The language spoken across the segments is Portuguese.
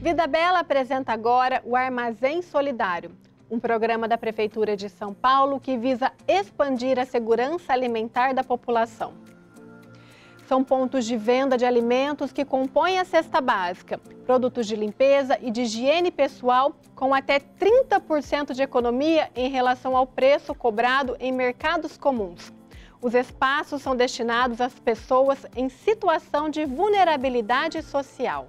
Vida Bela apresenta agora o Armazém Solidário, um programa da Prefeitura de São Paulo que visa expandir a segurança alimentar da população. São pontos de venda de alimentos que compõem a cesta básica, produtos de limpeza e de higiene pessoal com até 30% de economia em relação ao preço cobrado em mercados comuns. Os espaços são destinados às pessoas em situação de vulnerabilidade social.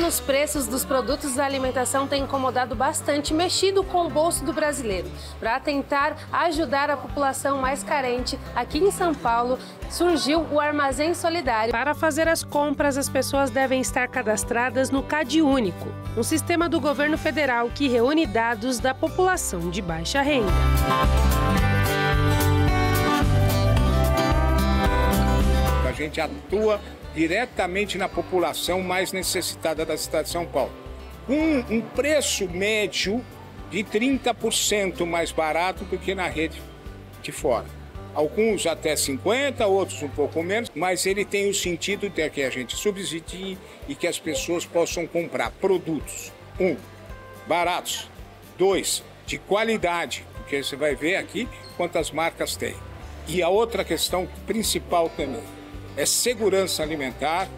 Alta nos preços dos produtos da alimentação tem incomodado bastante, mexido com o bolso do brasileiro. Para tentar ajudar a população mais carente, aqui em São Paulo surgiu o Armazém Solidário. Para fazer as compras, as pessoas devem estar cadastradas no CAD Único, um sistema do governo federal que reúne dados da população de baixa renda. Gente atua diretamente na população mais necessitada da cidade de São Paulo. Com um preço médio de 30% mais barato do que na rede de fora. Alguns até 50, outros um pouco menos, mas ele tem o sentido de que a gente subsidie e que as pessoas possam comprar produtos, um, baratos, dois, de qualidade, porque você vai ver aqui quantas marcas tem. E a outra questão principal também, é segurança alimentar,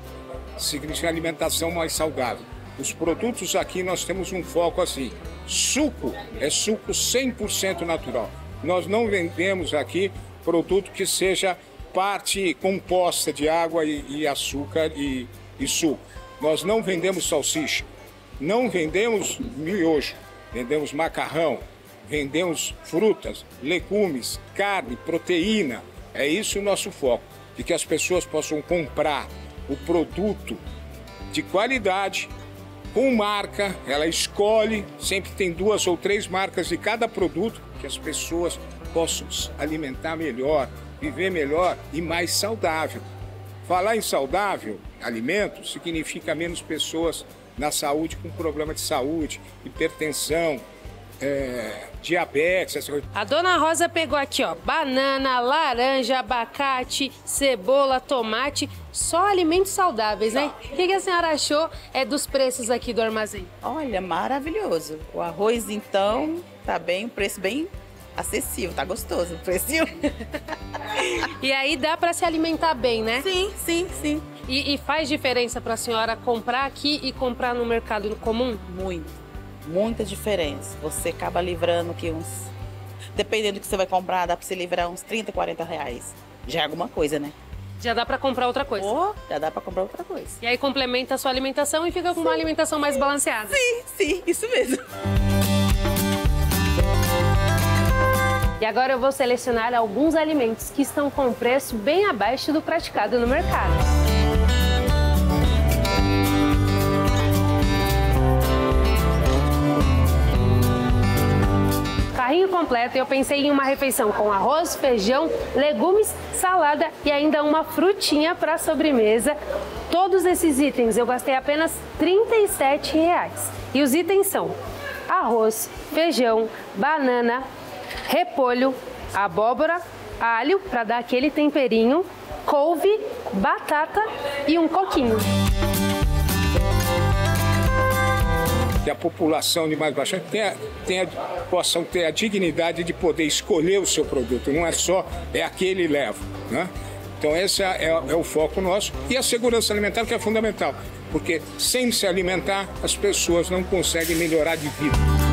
significa alimentação mais saudável. Os produtos aqui nós temos um foco assim. Suco é suco 100% natural. Nós não vendemos aqui produto que seja parte composta de água e, e açúcar e, e suco. Nós não vendemos salsicha, não vendemos miojo, vendemos macarrão, vendemos frutas, legumes, carne, proteína. É isso o nosso foco de que as pessoas possam comprar o produto de qualidade, com marca, ela escolhe, sempre tem duas ou três marcas de cada produto, que as pessoas possam alimentar melhor, viver melhor e mais saudável. Falar em saudável, alimento, significa menos pessoas na saúde com problema de saúde, hipertensão, é, diabetes, essa coisa. A dona Rosa pegou aqui, ó, banana, laranja, abacate, cebola, tomate, só alimentos saudáveis, né? O que, que a senhora achou é dos preços aqui do armazém? Olha, maravilhoso. O arroz, então, tá bem, o preço bem acessível, tá gostoso o preço. e aí dá para se alimentar bem, né? Sim, sim, sim. E, e faz diferença para a senhora comprar aqui e comprar no mercado comum? Muito muita diferença. Você acaba livrando que uns. Dependendo do que você vai comprar, dá pra você livrar uns 30, 40 reais. Já é alguma coisa, né? Já dá para comprar outra coisa. Oh, já dá para comprar outra coisa. E aí complementa a sua alimentação e fica com sim. uma alimentação mais balanceada. Sim, sim, isso mesmo. E agora eu vou selecionar alguns alimentos que estão com preço bem abaixo do praticado no mercado. E eu pensei em uma refeição com arroz, feijão, legumes, salada e ainda uma frutinha para sobremesa. Todos esses itens eu gastei apenas 37 reais. E os itens são arroz, feijão, banana, repolho, abóbora, alho para dar aquele temperinho, couve, batata e um coquinho a população de mais baixa tenha, tenha, possam ter a dignidade de poder escolher o seu produto, não é só é aquele leva. Né? Então esse é, é, o foco nosso e a segurança alimentar que é fundamental, porque sem se alimentar as pessoas não conseguem melhorar de vida.